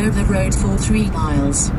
Follow the road for 3 miles.